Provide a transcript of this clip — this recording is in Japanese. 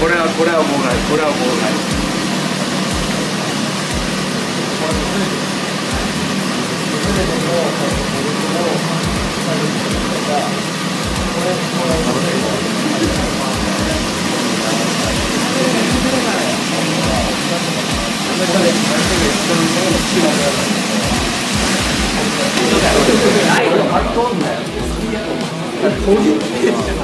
これはこれはもうないこれはもうないはい、とんだよ。